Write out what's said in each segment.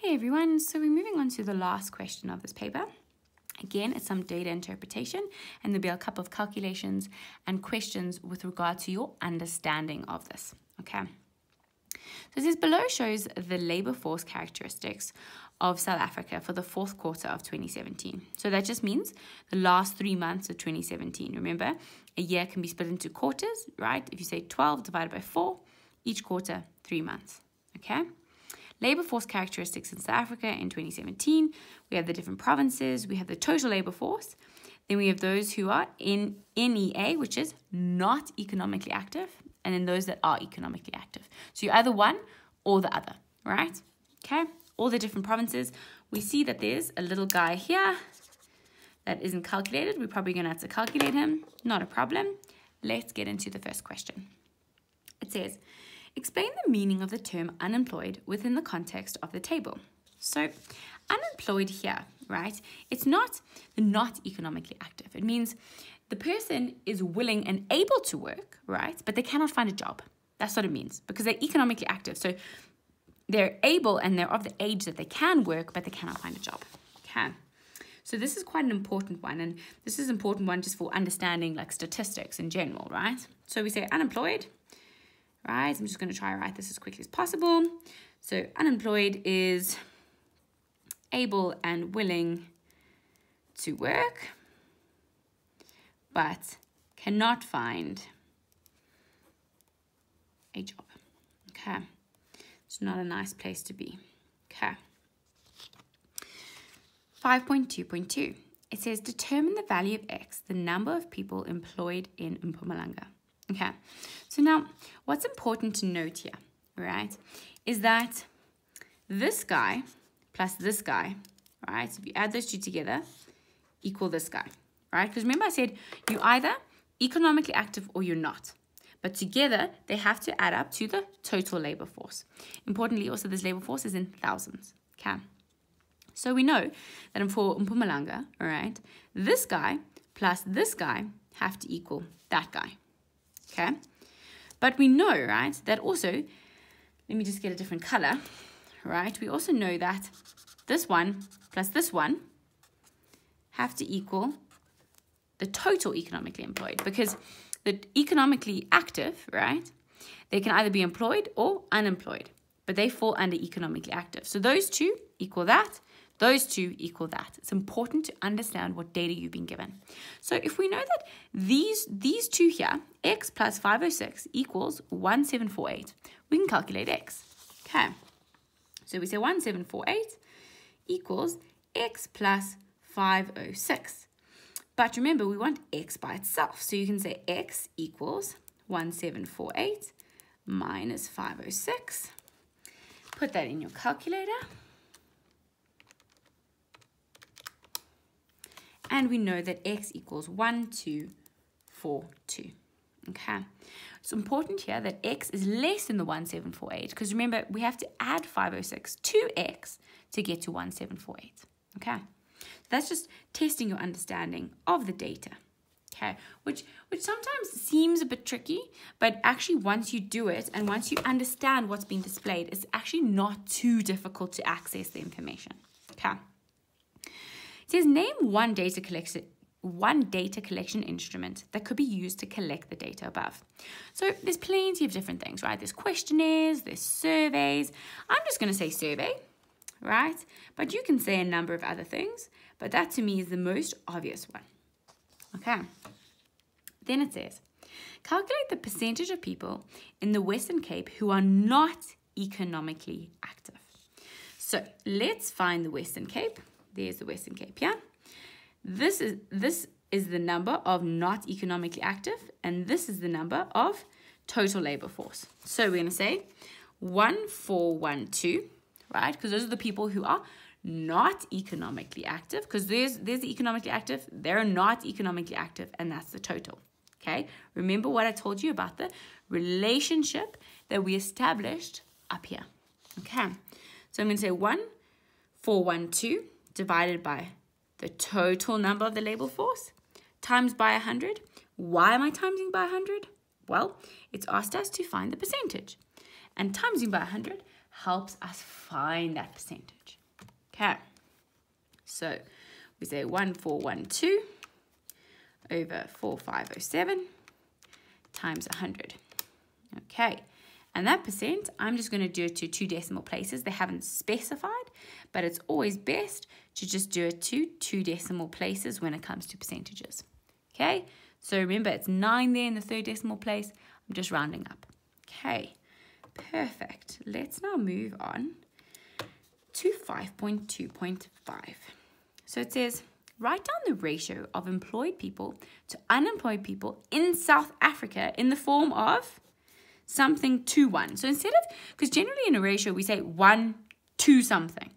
Hey everyone, so we're moving on to the last question of this paper. Again, it's some data interpretation and there'll be a couple of calculations and questions with regard to your understanding of this, okay? So this below shows the labor force characteristics of South Africa for the fourth quarter of 2017. So that just means the last three months of 2017. Remember, a year can be split into quarters, right? If you say 12 divided by 4, each quarter, three months, okay? Labor force characteristics in South Africa in 2017. We have the different provinces, we have the total labor force. Then we have those who are in NEA, which is not economically active, and then those that are economically active. So you're either one or the other, right? Okay, all the different provinces. We see that there's a little guy here that isn't calculated. We're probably going to have to calculate him. Not a problem. Let's get into the first question. It says, Explain the meaning of the term unemployed within the context of the table. So, unemployed here, right? It's not the not economically active. It means the person is willing and able to work, right? But they cannot find a job. That's what it means because they're economically active. So they're able and they're of the age that they can work, but they cannot find a job. Okay. So this is quite an important one, and this is an important one just for understanding like statistics in general, right? So we say unemployed, right? I'm just going to try to write this as quickly as possible. So unemployed is able and willing to work, but cannot find a job. Okay. It's not a nice place to be. Okay. 5.2.2. It says determine the value of x, the number of people employed in Mpumalanga. Okay, so now what's important to note here, right, is that this guy plus this guy, right, if you add those two together, equal this guy, right? Because remember I said you're either economically active or you're not. But together, they have to add up to the total labor force. Importantly, also, this labor force is in thousands. Okay. So we know that for Mpumalanga, all right, this guy plus this guy have to equal that guy okay? But we know, right, that also, let me just get a different color, right? We also know that this one plus this one have to equal the total economically employed because the economically active, right, they can either be employed or unemployed, but they fall under economically active. So those two equal that, those two equal that. It's important to understand what data you've been given. So if we know that these, these two here, x plus 506 equals 1748, we can calculate x. Okay, so we say 1748 equals x plus 506. But remember, we want x by itself. So you can say x equals 1748 minus 506. Put that in your calculator. And we know that x equals 1, 2, 4, 2. Okay, it's important here that x is less than the 1748 because remember we have to add 506 to x to get to 1748. Okay, so that's just testing your understanding of the data. Okay, which which sometimes seems a bit tricky, but actually once you do it and once you understand what's being displayed, it's actually not too difficult to access the information. Okay. It says name one data collection one data collection instrument that could be used to collect the data above. So there's plenty of different things, right? There's questionnaires, there's surveys. I'm just going to say survey, right? But you can say a number of other things, but that to me is the most obvious one. Okay. Then it says, calculate the percentage of people in the Western Cape who are not economically active. So let's find the Western Cape. There's the Western Cape, yeah? This is, this is the number of not economically active, and this is the number of total labor force. So we're going to say 1412, right? Because those are the people who are not economically active, because there's, there's the economically active, they're not economically active, and that's the total. Okay, remember what I told you about the relationship that we established up here. Okay, so I'm going to say 1, 4, 1, 2 divided by the total number of the labor force times by 100. Why am I timesing by 100? Well, it's asked us to find the percentage. And timesing by 100 helps us find that percentage. Okay, so we say 1412 over 4507 times 100. Okay, and that percent, I'm just going to do it to two decimal places. They haven't specified, but it's always best to just do it to two decimal places when it comes to percentages. Okay, so remember it's 9 there in the third decimal place. I'm just rounding up. Okay, perfect. Let's now move on to 5.2.5. So it says, write down the ratio of employed people to unemployed people in South Africa in the form of something to one. So instead of, because generally in a ratio we say one to something.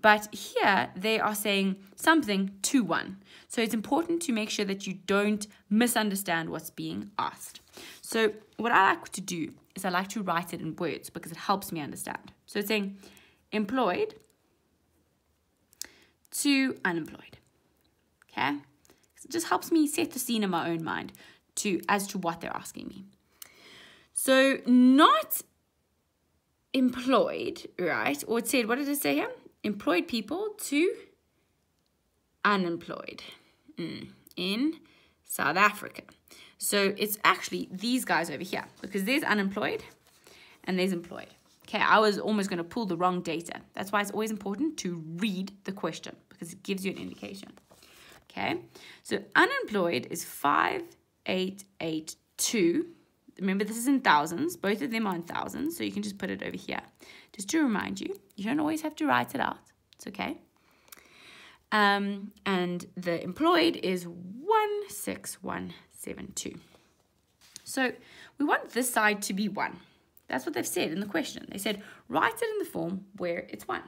But here they are saying something to one. So it's important to make sure that you don't misunderstand what's being asked. So what I like to do is I like to write it in words because it helps me understand. So it's saying employed to unemployed. Okay? It just helps me set the scene in my own mind to as to what they're asking me. So not employed, right? Or it said, what did it say here? Employed people to unemployed mm, in South Africa. So it's actually these guys over here because there's unemployed and there's employed. Okay, I was almost going to pull the wrong data. That's why it's always important to read the question because it gives you an indication. Okay, so unemployed is 5882. Remember, this is in thousands. Both of them are in thousands, so you can just put it over here. Just to remind you, you don't always have to write it out. It's okay. Um, and the employed is 16172. So we want this side to be 1. That's what they've said in the question. They said, write it in the form where it's 1.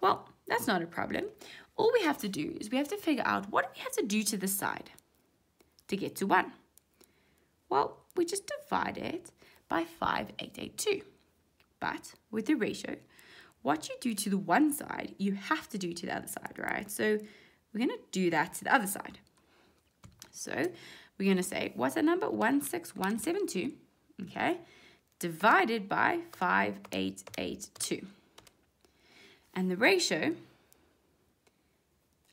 Well, that's not a problem. All we have to do is we have to figure out what we have to do to this side to get to 1. Well, we just divide it by 5882. But with the ratio, what you do to the one side, you have to do to the other side, right? So we're going to do that to the other side. So we're going to say, what's that number? 16172, okay? divided by 5882. And the ratio,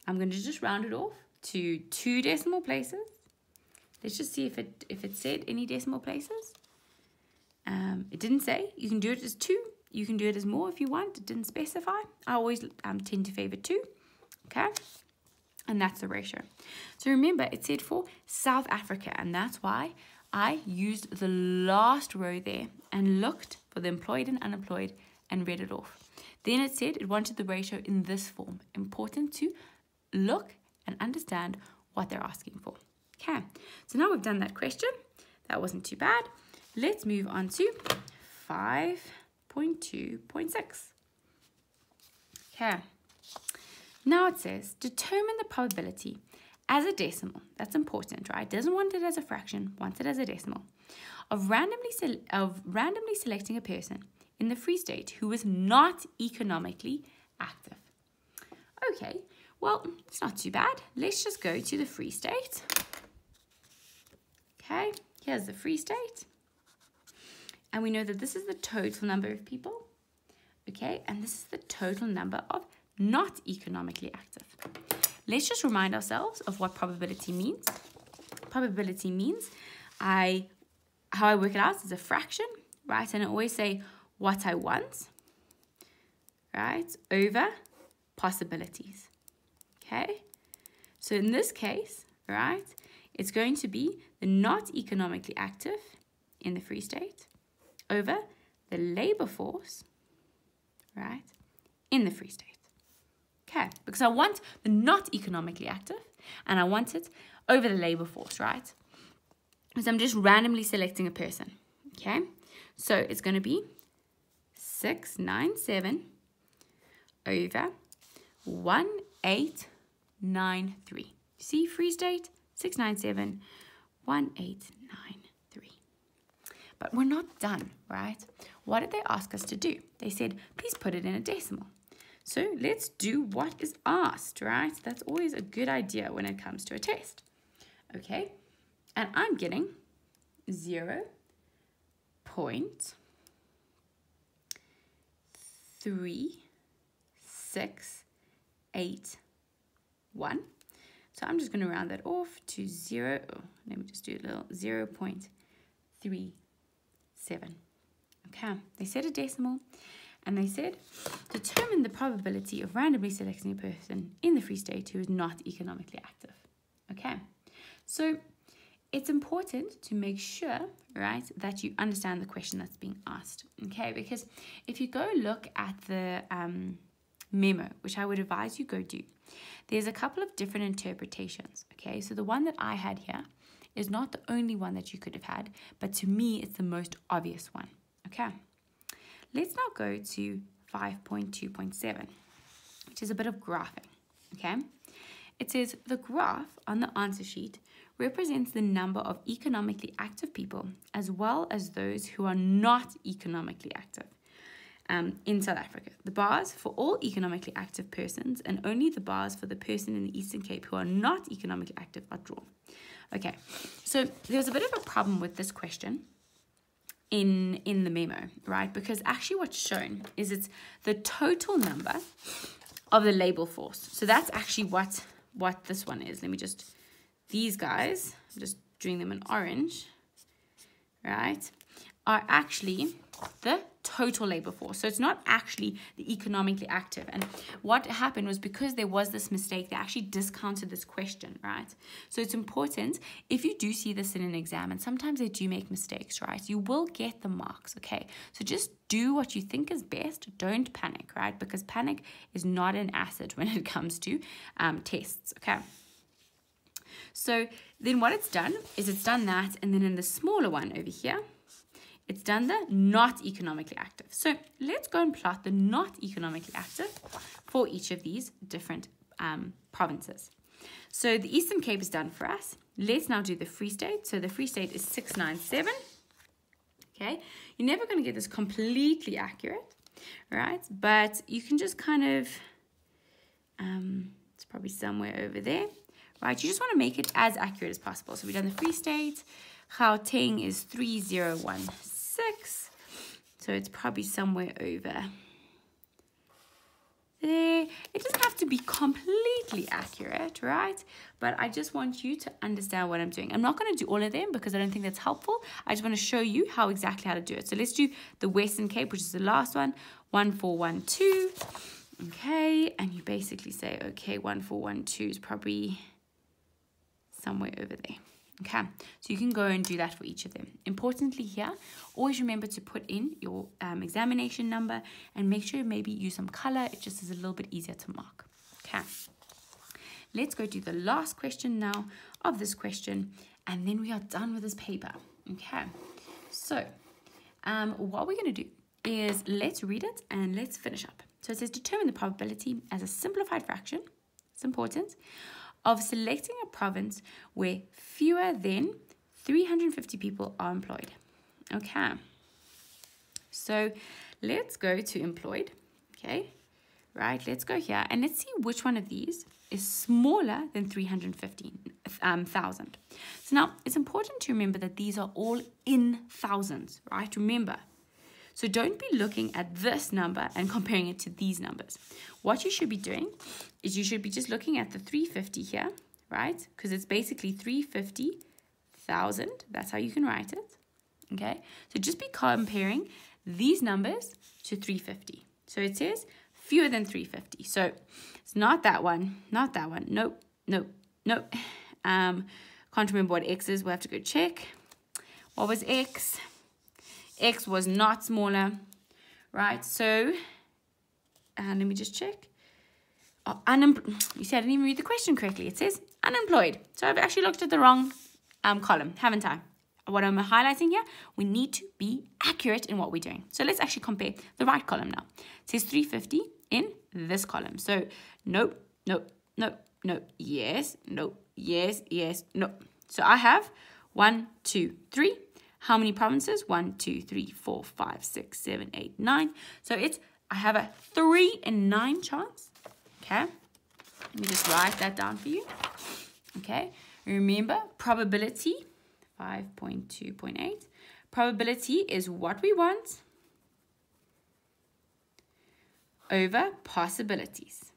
I'm going to just round it off to two decimal places. Let's just see if it if it said any decimal places. Um, it didn't say. You can do it as two. You can do it as more if you want. It didn't specify. I always um, tend to favor two. Okay. And that's the ratio. So remember, it said for South Africa, and that's why I used the last row there and looked for the employed and unemployed and read it off. Then it said it wanted the ratio in this form. Important to look and understand what they're asking for. Okay, so now we've done that question. That wasn't too bad. Let's move on to 5.2.6. Okay, now it says determine the probability as a decimal. That's important, right? Doesn't want it as a fraction, wants it as a decimal. Of randomly, of randomly selecting a person in the Free State who is not economically active. Okay, well, it's not too bad. Let's just go to the Free State. Okay, here's the Free State. And we know that this is the total number of people. Okay, and this is the total number of not economically active. Let's just remind ourselves of what probability means. Probability means I how I work it out is a fraction, right? And I always say what I want, right, over possibilities. Okay? So in this case, right, it's going to be the not economically active in the Free State over the labor force, right, in the Free State. Okay, because I want the not economically active and I want it over the labor force, right? So I'm just randomly selecting a person, okay? So it's going to be 697 over 1893. See, Free State, 697, 1893. But we're not done, right? What did they ask us to do? They said, please put it in a decimal. So let's do what is asked, right? That's always a good idea when it comes to a test. Okay, and I'm getting 0 0.363 0.81. So I'm just going to round that off to 0. Oh, let me just do a little 0 0.37. Okay, they said a decimal and they said determine the probability of randomly selecting a person in the Free State who is not economically active. Okay, so it's important to make sure, right, that you understand the question that's being asked. Okay, because if you go look at the um, memo, which I would advise you go do, there's a couple of different interpretations. Okay, so the one that I had here is not the only one that you could have had, but to me, it's the most obvious one. Okay, let's now go to 5.2.7, which is a bit of graphing. Okay, it says the graph on the answer sheet represents the number of economically active people as well as those who are not economically active um, in South Africa. The bars for all economically active persons and only the bars for the person in the Eastern Cape who are not economically active are drawn. Okay, so there's a bit of a problem with this question in in the memo, right? Because actually what's shown is it's the total number of the labor force. So that's actually what what this one is. Let me just these guys, I'm just doing them in orange, right? Are actually the total labor force. So it's not actually the economically active. And what happened was because there was this mistake, they actually discounted this question, right? So it's important if you do see this in an exam, and sometimes they do make mistakes, right? You will get the marks, okay? So just do what you think is best. Don't panic, right? Because panic is not an asset when it comes to um, tests, okay? So then what it's done is it's done that, and then in the smaller one over here, it's done the not economically active. So let's go and plot the not economically active for each of these different um, provinces. So the Eastern Cape is done for us. Let's now do the Free State. So the Free State is 697. Okay, you're never going to get this completely accurate, right? But you can just kind of, um, it's probably somewhere over there, right? You just want to make it as accurate as possible. So we've done the Free State. Gauteng is 3016. So it's probably somewhere over there. It doesn't have to be completely accurate, right? But I just want you to understand what I'm doing. I'm not going to do all of them because I don't think that's helpful. I just want to show you how exactly how to do it. So let's do the Western Cape, which is the last one. 1412. Okay, and you basically say, okay, 1412 is probably somewhere over there. Okay, so you can go and do that for each of them. Importantly here, always remember to put in your um, examination number and make sure maybe use some color. It just is a little bit easier to mark. Okay, let's go do the last question now of this question and then we are done with this paper. Okay, so um, what we're going to do is let's read it and let's finish up. So it says determine the probability as a simplified fraction. It's important of selecting a province where fewer than 350 people are employed. Okay, so let's go to employed. Okay, right, let's go here and let's see which one of these is smaller than 315,000. Um, so now it's important to remember that these are all in thousands, right? Remember, so don't be looking at this number and comparing it to these numbers. What you should be doing is you should be just looking at the 350 here, right? Because it's basically 350,000. That's how you can write it. Okay, so just be comparing these numbers to 350. So it says fewer than 350. So it's not that one, not that one. Nope, nope, nope. Um, can't remember what X is. We'll have to go check. What was X? X was not smaller, right? So, and let me just check. Oh, you see, I didn't even read the question correctly. It says unemployed. So I've actually looked at the wrong um, column, haven't I? What I'm highlighting here, we need to be accurate in what we're doing. So let's actually compare the right column now. It says 350 in this column. So nope, nope, nope, nope, yes, nope, yes, yes, nope. So I have one, two, three, how many provinces? One, two, three, four, five, six, seven, eight, nine. So it's, I have a three in nine chance. Okay. Let me just write that down for you. Okay. Remember, probability, 5.2.8. Probability is what we want over possibilities.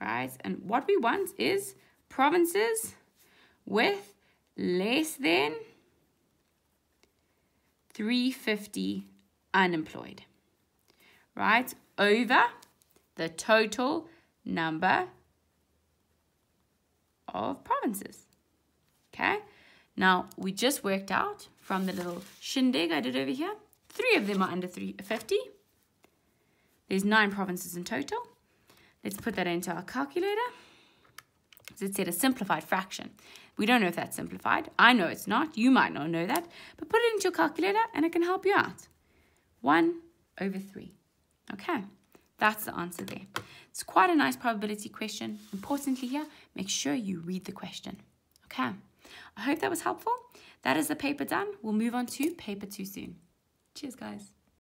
right? And what we want is provinces with less than 350 unemployed, right? Over the total number of provinces. Okay, now we just worked out from the little shindig I did over here, three of them are under 350. There's nine provinces in total. Let's put that into our calculator. So it said a simplified fraction. We don't know if that's simplified. I know it's not. You might not know that. But put it into your calculator and it can help you out. 1 over 3. Okay, that's the answer there. It's quite a nice probability question. Importantly here, make sure you read the question. Okay, I hope that was helpful. That is the paper done. We'll move on to paper two soon. Cheers, guys.